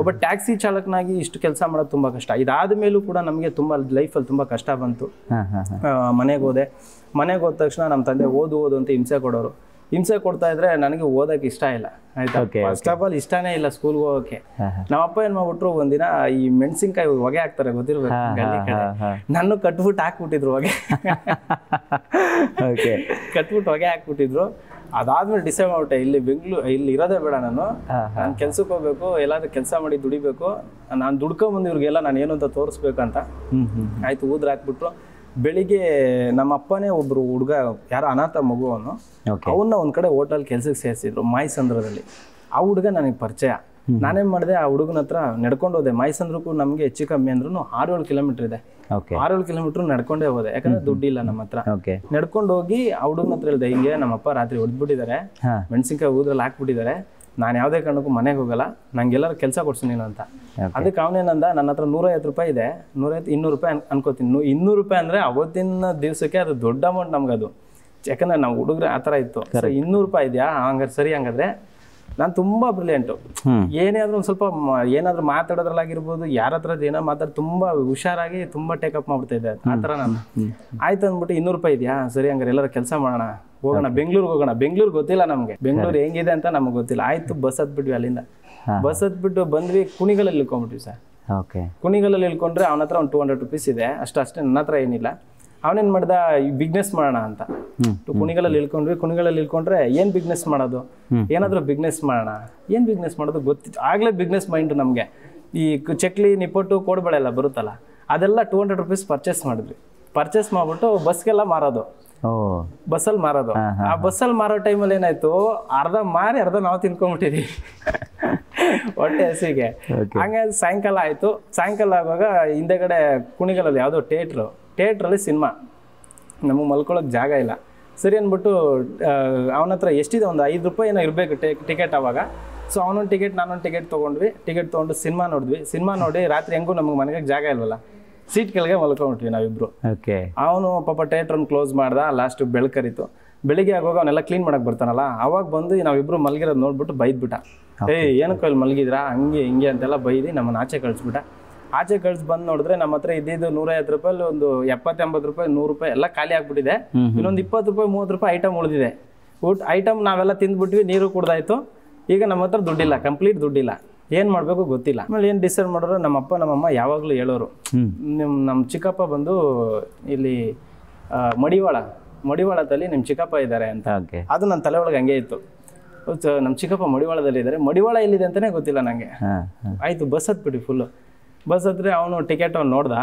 ಒಬ್ಬ ಟ್ಯಾಕ್ಸಿ ಚಾಲಕನಾಗಿ ಇಷ್ಟು ಕೆಲಸ ಮಾಡೋದು ತುಂಬ ಕಷ್ಟ. ಇದಾದ ಮೇಲೂ ಕೂಡ ನಮಗೆ ತುಂಬ ಲೈಫಲ್ಲಿ ತುಂಬ ಕಷ್ಟ ಬಂತು. ಮನೆಗೆ ಹೋದೆ. ಮನೆಗೆ ಹೋದ ತಕ್ಷಣ ನಮ್ಮ ತಂದೆ ಓದು ಓದು ಅಂತ ಹಿಂಸೆ ಕೊಡೋರು. ಹಿಂಸೆ ಕೊಡ್ತಾ ಇದ್ರೆ ನನಗೆ ಓದಕ್ಕೆ ಇಷ್ಟ ಇಲ್ಲ ಆಯ್ತಾ? ಫಸ್ಟ್ ಆಫ್ ಆಲ್ ಇಷ್ಟನೇ ಇಲ್ಲ ಸ್ಕೂಲ್ಗೆ ನಮ್ಮ ಅಪ್ಪ ಏನ್ ಮಾಡ್ಬಿಟ್ರು ಒಂದಿನ ಈ ಮೆಣಸಿನ್ಕಾಯಿ ಹೊಗೆ ಹಾಕ್ತಾರೆ ಗೊತ್ತಿರ್ಬೇಕು ನನ್ನ ಕಟ್ಬಿಟ್ಟು ಹಾಕ್ಬಿಟ್ಟಿದ್ರು ಹೊಗೆ. ಕಟ್ಬಿಟ್ಟು ಹೊಗೆ ಹಾಕ್ಬಿಟ್ಟಿದ್ರು. ಅದಾದ್ಮೇಲೆ ಡಿಸೈಡ್ ಮಾಡ್ಬಿಟ್ಟೆ ಇಲ್ಲಿ ಬೆಂಗಳೂರು ಇಲ್ಲಿ ಇರೋದೇ ಬೇಡ ನಾನು. ನಾನು ಕೆಲ್ಸಕ್ಕೆ ಹೋಗ್ಬೇಕು ಎಲ್ಲಾದ್ರೂ ಕೆಲಸ ಮಾಡಿ ದುಡಿಬೇಕು. ನಾನು ದುಡ್ಕೊಂಬಂದು ಇವ್ರಿಗೆಲ್ಲ ನಾನು ಏನು ಅಂತ ತೋರಿಸ್ಬೇಕಂತ ಆಯ್ತು ಊದ್ರ ಹಾಕ್ಬಿಟ್ರು. ಬೆಳಿಗ್ಗೆ ನಮ್ಮ ಅಪ್ಪನೇ ಒಬ್ರು ಹುಡುಗ ಯಾರೋ ಅನಾಥ ಮಗುವನು ಅವನ್ನ ಒಂದ್ ಕಡೆ ಹೋಟೆಲ್ ಕೆಲ್ಸಕ್ಕೆ ಸೇರಿಸಿದ್ರು ಮಾಯಸಂದ್ರದಲ್ಲಿ. ಆ ಹುಡುಗ ನನಗೆ ಪರಿಚಯ. ನಾನೇನ್ ಮಾಡಿದೆ ಆ ಹುಡುಗನ ಹತ್ರ ನಡ್ಕೊಂಡು ಹೋದೆ. ಮಾಯಸಂದ್ರಕ್ಕೂ ನಮಗೆ ಹೆಚ್ಚು ಕಮ್ಮಿ ಅಂದ್ರೂ ಆರು ಏಳು ಕಿಲೋಮೀಟರ್ ಇದೆ. ಓಕೆ ಆರು ಏಳು ಕಿಲೋಮೀಟರ್ ನಡ್ಕೊಂಡೇ ಹೋದೆ. ಯಾಕಂದ್ರೆ ದುಡ್ಡಿಲ್ಲ ನಮ್ಮ ಹತ್ರ. ಓಕೆ ನಡ್ಕೊಂಡು ಹೋಗಿ ಆ ಹುಡುಗನ ಹತ್ರ ಹೇಳ್ದೆ ಹಿಂಗೆ ನಮ್ಮಪ್ಪ ರಾತ್ರಿ ಹೊಡೆದ್ಬಿಟ್ಟಿದ್ದಾರೆ. ಹಾಂ. ಮೆಣಸಿನ್ಕಾಯಿ ಊದ್ರಲ್ಲಿ ಹಾಕ್ಬಿಟ್ಟಿದ್ದಾರೆ. ನಾನು ಯಾವುದೇ ಕಾರಣಕ್ಕೂ ಮನೆಗೆ ಹೋಗಲ್ಲ. ನಂಗೆ ಎಲ್ಲರೂ ಕೆಲಸ ಕೊಡ್ಸು ನೀನು ಅಂತ. ಅದಕ್ಕೆ ಅವನೇನಂದ ನನ್ನ ಹತ್ರ ನೂರೈವತ್ತು ರೂಪಾಯಿ ಇದೆ. ನೂರೈವತ್ತು ಇನ್ನೂರು ರೂಪಾಯಿ ಅನ್- ಅನ್ಕೋತೀನಿ. ಇನ್ನೂರು ರೂಪಾಯಿ ಅಂದರೆ ಅವತ್ತಿನ ದಿವಸಕ್ಕೆ ಅದು ದೊಡ್ಡ ಅಮೌಂಟ್ ನಮ್ಗದು. ಅದು ಯಾಕಂದ್ರೆ ನಾವು ಹುಡುಗ್ರೆ ಆ ಥರ ಇತ್ತು. ಇನ್ನೂರು ರೂಪಾಯಿ ಇದೆಯಾ? ಹಂಗಾರೆ ಸರಿ ಹಂಗಾದ್ರೆ ನಾನು ತುಂಬ ಬ್ರಿಲಿಯಂಟು. ಏನೇ ಆದ್ರೂ ಒಂದು ಸ್ವಲ್ಪ ಏನಾದರೂ ಮಾತಾಡೋದ್ರಲ್ಲಾಗಿರ್ಬೋದು ಯಾರ ಹತ್ರ ಏನೋ ಮಾತಾಡಿ ತುಂಬ ಹುಷಾರಾಗಿ ತುಂಬ ಟೇಕಪ್ ಮಾಡ್ಬಿಡ್ತಾ ಇದ್ದೆ ಆ ಥರ ನಾನು. ಆಯ್ತು ಅಂದ್ಬಿಟ್ಟು ಇನ್ನೂರು ರೂಪಾಯಿ ಇದೆಯಾ? ಸರಿ ಹಂಗಾರೆ ಎಲ್ಲರೂ ಕೆಲಸ ಮಾಡೋಣ. ಹೋಗೋಣ ಬೆಂಗಳೂರಿಗೆ ಹೋಗೋಣ. ಬೆಂಗಳೂರು ಗೊತ್ತಿಲ್ಲ ನಮಗೆ. ಬೆಂಗಳೂರು ಹೆಂಗಿದೆ ಅಂತ ನಮಗೆ ಗೊತ್ತಿಲ್ಲ. ಆಯ್ತು ಬಸ್ ಹತ್ಬಿಟ್ವಿ ಅಲ್ಲಿಂದ. ಬಸ್ ಹತ್ಬಿಟ್ಟು ಬಂದ್ವಿ ಕುಣಿಗಳಲ್ಲಿ ಇಳ್ಕೊಂಬಿಟ್ವಿ ಸರ್. ಓಕೆ ಕುಣಿಗಲಲ್ಲಿ ಇಳ್ಕೊಂಡ್ರೆ ಅವನ ಹತ್ರ ಒಂದು ಟೂ ಹಂಡ್ರೆಡ್ ರುಪೀಸ್ ಇದೆ. ಅಷ್ಟು ಅಷ್ಟೇ ನನ್ನ ಹತ್ರ ಏನಿಲ್ಲ. ಅವನೇನು ಮಾಡ್ದ ಈ ಬಿಸ್ನೆಸ್ ಮಾಡೋಣ ಅಂತ. ಕುಣಿಗಳಲ್ಲಿ ಇಳ್ಕೊಂಡ್ವಿ. ಕುಣಿಗಳಲ್ಲಿ ಇಳ್ಕೊಂಡ್ರೆ ಏನು ಬಿಸ್ನೆಸ್ ಮಾಡೋದು? ಏನಾದರೂ ಬಿಸ್ನೆಸ್ ಮಾಡೋಣ. ಏನು ಬಿಸ್ನೆಸ್ ಮಾಡೋದು ಗೊತ್ತಿತ್ತು ಆಗಲೇ ಬಿಸ್ನೆಸ್ ಮೈಂಡ್ ನಮಗೆ. ಈ ಚಕ್ಲಿ ನಿಪ್ಪಟ್ಟು ಕೋಡ್ಬಳೆ ಎಲ್ಲ ಬರುತ್ತಲ್ಲ ಅದೆಲ್ಲ ಟೂ ಹಂಡ್ರೆಡ್ ರುಪೀಸ್ ಪರ್ಚೇಸ್ ಮಾಡಿದ್ವಿ. ಪರ್ಚೇಸ್ ಮಾಡ್ಬಿಟ್ಟು ಬಸ್ಗೆಲ್ಲ ಮಾರೋದು. ಬಸ್ಸಲ್ಲಿ ಮಾರೋದು. ಆ ಬಸ್ಸಲ್ಲಿ ಮಾರೋ ಟೈಮಲ್ಲಿ ಏನಾಯ್ತು ಅರ್ಧ ಮಾರಿ ಅರ್ಧ ನಾವು ತಿನ್ಕೊಂಡ್ಬಿಟ್ಟಿದ್ವಿ ಹೊಟ್ಟೆ ಹಸಿಗೆ. ಹಂಗೆ ಸಾಯಂಕಾಲ ಆಯ್ತು. ಸಾಯಂಕಾಲ ಆಗುವಾಗ ಹಿಂದೆಗಡೆ ಕುಣಿಗಲಲ್ಲಿ ಯಾವುದೋ ಥಿಯೇಟ್ರು ಥಿಯೇಟ್ರಲ್ಲಿ ಸಿನಿಮಾ. ನಮಗೆ ಮಲ್ಕೊಳ್ಳೋಕೆ ಜಾಗ ಇಲ್ಲ. ಸರಿ ಅಂದ್ಬಿಟ್ಟು ಅವನ ಹತ್ರ ಎಷ್ಟಿದೆ? ಒಂದು ಐದು ರೂಪಾಯಿ ಏನೋ ಇರಬೇಕು ಟಿಕೆಟ್ ಅವಾಗ. ಸೊ ಅವನೊಂದು ಟಿಕೆಟ್ ನಾನೊಂದು ಟಿಕೆಟ್ ತೊಗೊಂಡ್ವಿ. ಟಿಕೆಟ್ ತೊಗೊಂಡು ಸಿನಿಮಾ ನೋಡಿದ್ವಿ. ಸಿನಿಮಾ ನೋಡಿ ರಾತ್ರಿ ಹೆಂಗೂ ನಮಗೆ ಮನೆಗೆ ಜಾಗ ಇಲ್ವಲ್ಲ? ಸೀಟ್ ಕೆಳಗೆ ಮಲ್ಕೊಂಡ್ಬಿಟ್ವಿ ನಾವಿಬ್ರು. ಓಕೆ. ಅವನು ಪಾಪ ಥಿಯೇಟ್ರನ್ನ ಕ್ಲೋಸ್ ಮಾಡ್ದ ಲಾಸ್ಟ್ ಬೆಳಕರಿತು ಬೆಳಿಗ್ಗೆ ಆಗುವಾಗ ಅವನೆಲ್ಲ ಕ್ಲೀನ್ ಮಾಡಕ್ಕೆ ಬರ್ತಾನಲ್ಲ ಅವಾಗ ಬಂದು ನಾವಿಬ್ರು ಮಲಗಿರೋದು ನೋಡ್ಬಿಟ್ಟು ಬೈದ್ಬಿಟ್ಟ. ಏಯ್ ಏನಕ್ಕೆ ಅಲ್ಲಿ ಮಲಗಿದ್ರಾ? ಹಂಗೆ ಹಿಂಗೆ ಅಂತೆಲ್ಲ ಬೈದು ನಮ್ಮನ್ನು ಆಚೆ ಕಳಿಸ್ಬಿಟ್ಟ. ಆಚೆ ಕಳ್ಸಿ ಬಂದು ನೋಡಿದ್ರೆ ನಮ್ಮ ಹತ್ರ ಇದ್ದಿದ್ದು ನೂರೈವತ್ತು ರೂಪಾಯಿ ಒಂದು ಎಪ್ಪತ್ತು ಎಂಬತ್ತು ರೂಪಾಯಿ ನೂರು ರೂಪಾಯಿ ಎಲ್ಲ ಖಾಲಿ ಆಗ್ಬಿಟ್ಟಿದೆ. ಇನ್ನೊಂದು ಇಪ್ಪತ್ತು ರೂಪಾಯಿ ಮೂವತ್ತು ರೂಪಾಯಿ ಐಟಮ್ ಉಳಿದಿದೆ. ಊಟ ಐಟಮ್ ನಾವೆಲ್ಲ ತಿಂದ್ಬಿಟ್ವಿ ನೀರು ಕುಡ್ದಾಯ್ತು. ಈಗ ನಮ್ಮ ಹತ್ರ ದುಡ್ಡಿಲ್ಲ ಕಂಪ್ಲೀಟ್ ದುಡ್ಡಿಲ್ಲ. ಏನು ಮಾಡಬೇಕು ಗೊತ್ತಿಲ್ಲ. ಆಮೇಲೆ ಏನು ಡಿಸೈಡ್ ಮಾಡೋರು? ನಮ್ಮಪ್ಪ ನಮ್ಮಮ್ಮ ಯಾವಾಗಲೂ ಹೇಳೋರು. ನಿಮ್ ನಮ್ ನಮ್ಮ ಚಿಕ್ಕಪ್ಪ ಬಂದು ಇಲ್ಲಿ ಮಡಿವಾಳ ಮಡಿವಾಳದಲ್ಲಿ ನಿಮ್ ಚಿಕ್ಕಪ್ಪ ಇದ್ದಾರೆ ಅಂತ. ಅದು ನನ್ನ ತಲೆ ಒಳಗೆ ಹಂಗೆ ಇತ್ತು. ನಮ್ ನಮ್ಮ ಚಿಕ್ಕಪ್ಪ ಮಡಿವಾಳದಲ್ಲಿ ಇದ್ದಾರೆ ಮಡಿವಾಳ ಎಲ್ಲಿದೆ ಅಂತಾನೆ ಗೊತ್ತಿಲ್ಲ ನನಗೆ ಆಯ್ತು ಬಸ್ ಹತ್ಬಿಡಿ ಫುಲ್ಲು ಬಸ್ ಹತ್ರ ಅವನು ಟಿಕೆಟ್ ಅವ್ನು ನೋಡ್ದ.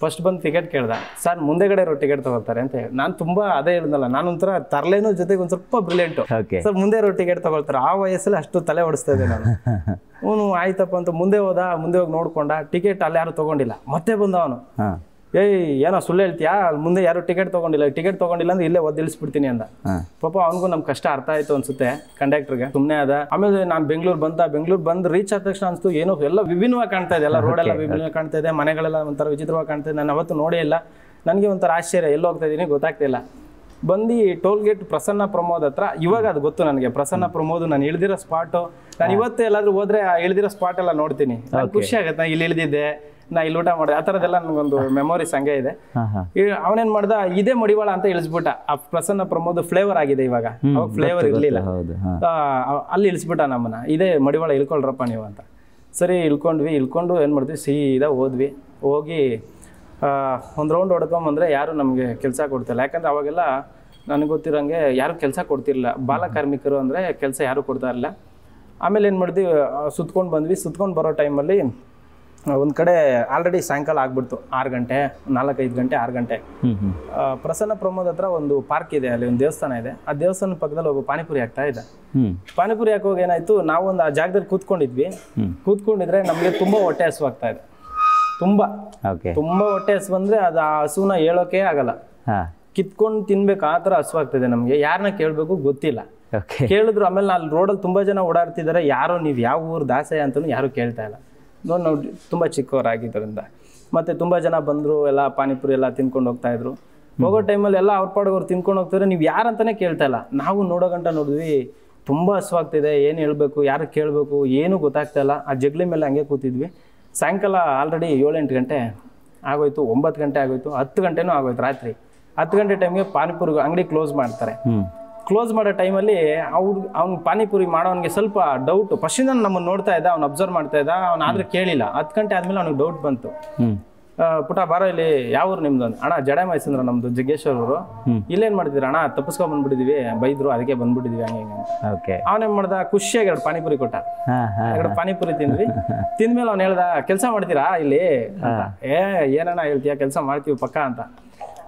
ಫಸ್ಟ್ ಬಂದು ಟಿಕೆಟ್ ಕೇಳ್ದ. ಸರ್ ಮುಂದೆಗಡೆ ಇರೋ ಟಿಕೆಟ್ ತಗೊಳ್ತಾರೆ ಅಂತ ಹೇಳಿ. ನಾನು ತುಂಬ ಅದೇ ಹೇಳಿದ್ನಲ್ಲ ನಾನು ಒಂಥರ ತರ್ಲೇನೋ ಜೊತೆಗೆ ಒಂದು ಸ್ವಲ್ಪ ಬ್ರಿಲಿಯಂಟು ಸರ್ ಮುಂದೆ ಇರೋ ಟಿಕೆಟ್ ತಗೊಳ್ತಾರೆ. ಆ ವಯಸ್ಸಲ್ಲಿ ಅಷ್ಟು ತಲೆ ಓಡಿಸ್ತಾ ಇದ್ದೆ ನಾನು. ಅವನು ಆಯ್ತಪ್ಪ. ಅಂತ ಮುಂದೆ ಹೋದ ಮುಂದೆ ಹೋಗಿ ನೋಡ್ಕೊಂಡ ಟಿಕೆಟ್ ಅಲ್ಲಿ ಯಾರು ತಗೊಂಡಿಲ್ಲ. ಮತ್ತೆ ಬಂದ ಅವನು. ಹಾಂ. ಏಯ್ ಏನೋ ಸುಳ್ಳು ಹೇಳ್ತೀಯಾ? ಅಲ್ಲಿ ಮುಂದೆ ಯಾರು ಟಿಕೆಟ್ ತಗೊಂಡಿಲ್ಲ. ಟಿಕೆಟ್ ತಗೊಂಡಿಲ್ಲ ಅಂದ್ರೆ ಇಲ್ಲೇ ಒದ್ದಿಳಿಸ್ಬಿಡ್ತೀನಿ ಅಂದ. ಹಾಂ. ಪಾಪ ಅವನಿಗೂ ನಮ್ ಕಷ್ಟ ಅರ್ಥ ಆಯ್ತು ಅನ್ಸುತ್ತೆ ಕಂಡಕ್ಟರ್ಗೆ. ಸುಮ್ಮನೆ ಅದ. ಆಮೇಲೆ ನಾನು ಬೆಂಗಳೂರು ಬಂದ ಬೆಂಗಳೂರು ಬಂದು ರೀಚ್ ಆದ ತಕ್ಷಣ ಅನ್ಸ್ತು ಏನೋ ಎಲ್ಲ ವಿಭಿನ್ನವಾಗಿ ಕಾಣ್ತಾ ಇದೆ. ಎಲ್ಲ ರೋಡೆಲ್ಲ ವಿಭಿನ್ನ ಕಾಣ್ತಾ ಇದೆ. ಮನೆಗಳೆಲ್ಲ ಒಂಥರ ವಿಚಿತ್ರವಾಗಿ ಕಾಣ್ತಾ ಇದೆ. ನಾನು ಅವತ್ತು ನೋಡೇ ಇಲ್ಲ. ನನಗೆ ಒಂಥರ ಆಶ್ಚರ್ಯ. ಎಲ್ಲಿ ಹೋಗ್ತಾ ಇದ್ದೀನಿ ಗೊತ್ತಾಗ್ತಿಲ್ಲ ಬಂದು ಟೋಲ್ ಗೇಟ್ ಪ್ರಸನ್ನ ಪ್ರಮೋದ್ ಹತ್ರ ಇವಾಗ ಅದು ಗೊತ್ತು ನನಗೆ. ಪ್ರಸನ್ನ ಪ್ರಮೋದ್ ನಾನು ಇಳಿದಿರೋ ಸ್ಪಾಟು ನಾನು ಇವತ್ತು ಎಲ್ಲಾದ್ರೂ ಹೋದ್ರೆ ಆ ಇಳ್ದಿರೋ ಸ್ಪಾಟ್ ಎಲ್ಲ ನೋಡ್ತೀನಿ. ಖುಷಿ ಆಗುತ್ತೆ. ನಾ ಇಲ್ಲಿ ಇಳಿದಿದ್ದೆ. ನಾ ಇಲ್ಲಿ ಊಟ ಮಾಡಿದೆ. ಆ ಥರದ್ದೆಲ್ಲ ನನಗೊಂದು ಮೆಮೊರೀಸ್ ಹಂಗೆ ಇದೆ. ಅವನೇನ್ ಮಾಡ್ದ ಇದೇ ಮಡಿವಾಳ ಅಂತ ಇಳಿಸ್ಬಿಟ್ಟ. ಆ ಪ್ರಸನ್ನ ಪ್ರಮೋದ್ ಫ್ಲೇವರ್ ಆಗಿದೆ ಇವಾಗ. ಅವಾಗ ಫ್ಲೇವರ್ ಇರಲಿಲ್ಲ. ಅಲ್ಲಿ ಇಳಿಸ್ಬಿಟ್ಟ ನಮ್ಮನ್ನ. ಇದೇ ಮಡಿವಾಳ ಇಳ್ಕೊಳ್ರಪ್ಪ ನೀವು ಅಂತ. ಸರಿ ಇಳ್ಕೊಂಡ್ವಿ. ಇಳ್ಕೊಂಡು ಏನು ಮಾಡ್ತೀವಿ ಸೀದಾ ಹೋದ್ವಿ. ಹೋಗಿ ಒಂದು ರೌಂಡ್ ಹೊಡ್ಕೊಂಬಂದ್ರೆ ಯಾರು ನಮಗೆ ಕೆಲಸ ಕೊಡ್ತಿಲ್ಲ. ಯಾಕಂದ್ರೆ ಅವಾಗೆಲ್ಲ ನನಗೆ ಗೊತ್ತಿರೋಂಗೆ ಯಾರು ಕೆಲಸ ಕೊಡ್ತಿರ್ಲಿಲ್ಲ. ಬಾಲ ಕಾರ್ಮಿಕರು ಅಂದರೆ ಕೆಲಸ ಯಾರು ಕೊಡ್ತಾ ಇರಲಿಲ್ಲ. ಆಮೇಲೆ ಏನು ಮಾಡಿದ್ವಿ? ಸುತ್ಕೊಂಡು ಬಂದ್ವಿ. ಸುತ್ಕೊಂಡು ಬರೋ ಟೈಮಲ್ಲಿ ಒಂದು ಕಡೆ ಆಲ್ರೆಡಿ ಸಾಯಂಕಾಲ ಆಗ್ಬಿಡ್ತು ಆರು ಗಂಟೆ ನಾಲ್ಕೈದು ಗಂಟೆ ಆರು ಗಂಟೆ. ಪ್ರಸನ್ನ ಪ್ರಮೋದ್ ಹತ್ರ ಒಂದು ಪಾರ್ಕ್ ಇದೆ ಅಲ್ಲಿ ಒಂದು ದೇವಸ್ಥಾನ ಇದೆ. ಆ ದೇವಸ್ಥಾನ ಪಕ್ಕದಲ್ಲಿ ಒಬ್ಬ ಪಾನಿಪುರಿ ಆಗ್ತಾ ಇದೆ ಪಾನಿಪುರಿ ಹಾಕುವಾಗ ಏನಾಯ್ತು ನಾವು ಒಂದು ಆ ಜಾಗದಲ್ಲಿ ಕೂತ್ಕೊಂಡಿದ್ವಿ. ಕೂತ್ಕೊಂಡಿದ್ರೆ ನಮಗೆ ತುಂಬಾ ಹೊಟ್ಟೆ ಹಸುವಾಗ್ತಾ ಇದೆ. ತುಂಬಾ. ಓಕೆ ತುಂಬಾ ಹೊಟ್ಟೆ ಹಸು ಬಂದ್ರೆ ಅದು ಆ ಹಸುನ ಹೇಳೋಕೆ ಆಗಲ್ಲ. ಕಿತ್ಕೊಂಡು ತಿನ್ಬೇಕು ಆ ಥರ ಹಸುವಾಗ್ತಿದೆ ನಮಗೆ. ಯಾರನ್ನ ಕೇಳಬೇಕು ಗೊತ್ತಿಲ್ಲ. ಕೇಳಿದ್ರು ಆಮೇಲೆ ಅಲ್ಲಿ ರೋಡಲ್ಲಿ ತುಂಬಾ ಜನ ಓಡಾಡ್ತಿದ್ದಾರೆ ಯಾರೋ ನೀವು ಯಾವ ಊರು ದಾಸೆ ಅಂತಲೂ ಯಾರು ಕೇಳ್ತಾ ಇಲ್ಲ. ನಾವು ತುಂಬ ಚಿಕ್ಕವರಾಗಿದ್ದರಿಂದ. ಮತ್ತೆ ತುಂಬ ಜನ ಬಂದರು ಎಲ್ಲ ಪಾನಿಪುರಿ ಎಲ್ಲ ತಿನ್ಕೊಂಡು ಹೋಗ್ತಾ ಇದ್ರು. ಹೋಗೋ ಟೈಮಲ್ಲಿ ಎಲ್ಲ ಅವ್ರ ಪಾಡೋರು ತಿನ್ಕೊಂಡು ಹೋಗ್ತಾರೆ ನೀವು ಯಾರಂತಾನೆ ಕೇಳ್ತಾ ಇಲ್ಲ. ನಾವು ನೋಡೋ ಗಂಟ ನೋಡಿದ್ವಿ ತುಂಬ ಹಸುವಾಗ್ತಿದೆ ಏನು ಹೇಳಬೇಕು ಯಾರು ಕೇಳಬೇಕು ಏನೂ ಗೊತ್ತಾಗ್ತಾ ಇಲ್ಲ. ಆ ಜಗ್ಲಿ ಮೇಲೆ ಹಂಗೆ ಕೂತಿದ್ವಿ. ಸಾಯಂಕಾಲ ಆಲ್ರೆಡಿ ಏಳೆಂಟು ಗಂಟೆ ಆಗೋಯ್ತು ಒಂಬತ್ತು ಗಂಟೆ ಆಗೋಯ್ತು ಹತ್ತು ಗಂಟೆನೂ ಆಗೋಯ್ತು ರಾತ್ರಿ. ಹತ್ತು ಗಂಟೆ ಟೈಮ್ಗೆ ಪಾನಿಪುರಿ ಅಂಗಡಿ ಕ್ಲೋಸ್ ಮಾಡ್ತಾರೆ. ಕ್ಲೋಸ್ ಮಾಡೋ ಟೈಮಲ್ಲಿ ಅವ್ರು ಅವ್ನು ಪಾನಿಪುರಿ ಮಾಡೋನಿಗೆ ಸ್ವಲ್ಪ ಡೌಟ್ ಫಸ್ಟಿಂದ ನಮ್ಮನ್ನು ನೋಡ್ತಾ ಇದ್ದ ಅವ್ನು ಅಬ್ಸರ್ವ್ ಮಾಡ್ತಾ ಇದ್ದ ಅವ್ನು ಆದ್ರೆ ಕೇಳಿಲ್ಲ. ಹತ್ತು ಗಂಟೆ ಆದ್ಮೇಲೆ ಅವ್ನಿಗೆ ಡೌಟ್ ಬಂತು. ಪುಟ ಬಾರ ಇಲ್ಲಿ ಯಾವ ಊರು ನಿಮ್ದು ಅಣ್ಣ ಜಡೆ ಮೈಸಂದ್ರ ನಮ್ದು ಜಗ್ಗೇಶ್ವರ ಊರು. ಇಲ್ಲೇನ್ ಮಾಡ್ತಿದ್ದೀರ ಅಣ್ಣ? ತಪ್ಪಿಸ್ಕೊಂಡ್ ಬಂದ್ಬಿಟ್ಟಿದ್ವಿ ಬೈದ್ರು ಅದಕ್ಕೆ ಬಂದ್ಬಿಟ್ಟಿದ್ವಿ ಹಂಗೆ ಅವನೇನ್ ಮಾಡ್ದ? ಖುಷಿಯಾಗಿ ಎರಡು ಪಾನಿಪುರಿ ಕೊಟ್ಟ. ಎರಡು ಪಾನಿಪುರಿ ತಿಂದ್ವಿ. ತಿಂದ್ಮೇಲೆ ಅವ್ನು ಹೇಳ್ದ ಕೆಲಸ ಮಾಡ್ತೀರಾ ಇಲ್ಲಿ? ಏ ಏನಣ್ಣ ಹೇಳ್ತೀಯ? ಕೆಲಸ ಮಾಡ್ತೀವಿ ಪಕ್ಕ ಅಂತ.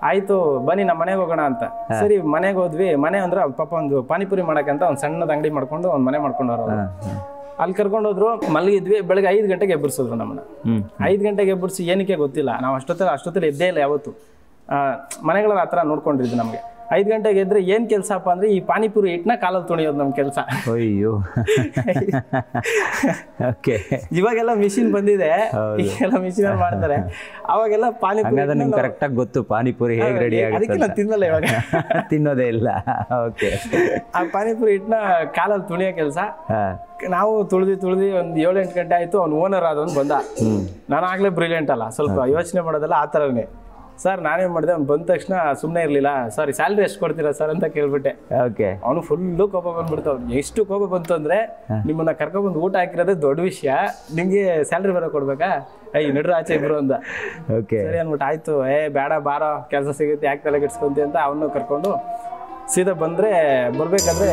ಆಯ್ತು ಬನ್ನಿ ನಮ್ಮ ಮನೆಗೆ ಹೋಗೋಣ ಅಂತ. ಸರಿ ಮನೆಗೆ ಹೋದ್ವಿ. ಮನೆ ಅಂದ್ರೆ ಪಾಪ ಒಂದು ಪಾನಿಪುರಿ ಮಾಡಕ್ಕಂತ ಒಂದು ಸಣ್ಣದ ಅಂಗಡಿ ಮಾಡ್ಕೊಂಡು ಒಂದು ಮನೆ ಮಾಡ್ಕೊಂಡವ್ರು. ಅಲ್ಲಿ ಕರ್ಕೊಂಡು ಹೋದ್ರು ಮಲಗಿದ್ವಿ. ಬೆಳಗ್ಗೆ ಐದು ಗಂಟೆಗೆ ಎಬ್ಬರಿಸಿದ್ರು ನಮ್ಮನ್ನ. ಐದು ಗಂಟೆಗೆ ಎಬ್ಬರ್ಸಿ ಏನಕ್ಕೆ ಗೊತ್ತಿಲ್ಲ. ನಾವು ಅಷ್ಟೊತ್ತಲ್ಲಿ ಅಷ್ಟೊತ್ತಲ್ಲಿ ಇದ್ದೇ ಇಲ್ಲ ಯಾವತ್ತು. ಆ, ಮನೆಗಳ ಆ ಥರ ನೋಡ್ಕೊಂಡಿದ್ವಿ ನಮಗೆ. ಐದು ಗಂಟೆಗೆ ಎದ್ರೆ ಏನು ಕೆಲಸಪ್ಪ ಅಂದ್ರೆ ಈ ಪಾನಿಪುರಿ ಹಿಟ್ಟನ್ನ ಕಾಲಲ್ಲಿ ತುಣಿಯೋದು ನಮ್ಮ ಕೆಲಸ. ಅಯ್ಯೋ. ಓಕೆ ಇವಾಗೆಲ್ಲ ಮಿಷಿನ್ ಬಂದಿದೆ. ಈಗೆಲ್ಲ ಮಿಷಿನ್ ಮಾಡ್ತಾರೆ. ಅವಾಗೆಲ್ಲ ಪಾನಿಪುರಿ ಕರೆಕ್ಟ್ ನಿಮ್ಗೆ ಕರೆಕ್ಟಾಗಿ ಗೊತ್ತು ಪಾನಿಪುರಿ ಹೇಗೆ ರೆಡಿ ಅದಕ್ಕೆ ನಾನು ತಿನ್ನಲ್ಲ ಇವಾಗ. ತಿನ್ನೋದೇ ಇಲ್ಲ. ಓಕೆ ಆ ಪಾನಿಪುರಿ ಹಿಟ್ಟನ್ನ ಕಾಲಲ್ಲಿ ತುಣಿಯೋ ಕೆಲಸ. ನಾವು ತುಳಿದು ತುಳಿದು ಒಂದು ಏಳೆಂಟು ಗಂಟೆ ಆಯ್ತು ಅವ್ನು ಓನರ್ ಆದವನು ಬಂದ. ನಾನು ಆಗ್ಲೇ ಬ್ರಿಲಿಯಂಟ್ ಅಲ್ಲ. ಸ್ವಲ್ಪ ಯೋಚನೆ ಮಾಡೋದಲ್ಲ ಆ ಥರನೇ ಸರ್ ನಾನೇನು ಮಾಡಿದೆ? ಅವ್ನು ಬಂದ ತಕ್ಷಣ ಸುಮ್ಮನೆ ಇರಲಿಲ್ಲ. ಸಾರಿ ಸ್ಯಾಲ್ರಿ ಎಷ್ಟು ಕೊಡ್ತೀರಾ ಸರ್ ಅಂತ ಕೇಳ್ಬಿಟ್ಟೆ. ಓಕೆ ಅವನು ಫುಲ್ಲು ಕೋಪ ಬಂದ್ಬಿಡ್ತು. ಅವ್ನು ಎಷ್ಟು ಕೋಪ ಬಂತು ಅಂದ್ರೆ ನಿಮ್ಮನ್ನ ಕರ್ಕೊಂಡ್ಬಂದು ಊಟ ಹಾಕಿರೋದೇ ದೊಡ್ಡ ವಿಷಯ. ನಿಮಗೆ ಸ್ಯಾಲ್ರಿ ಬರೋ ಕೊಡ್ಬೇಕಾ? ಐ ನಡ್ರ ಆಚೆ ಇಬ್ರು ಅಂತ. ಓಕೆ ಸರಿ ಅಂದ್ಬಿಟ್ಟು ಆಯ್ತು. ಏ ಬೇಡ ಬಾರೋ ಕೆಲಸ ಸಿಗುತ್ತೆ ಯಾಕೆ ತಲೆ ಕೆಡ್ಸ್ಕೊಂತಿ ಅಂತ ಅವನು ಕರ್ಕೊಂಡು ಸೀದಾ ಬಂದ್ರೆ ಬರ್ಬೇಕಾದ್ರೆ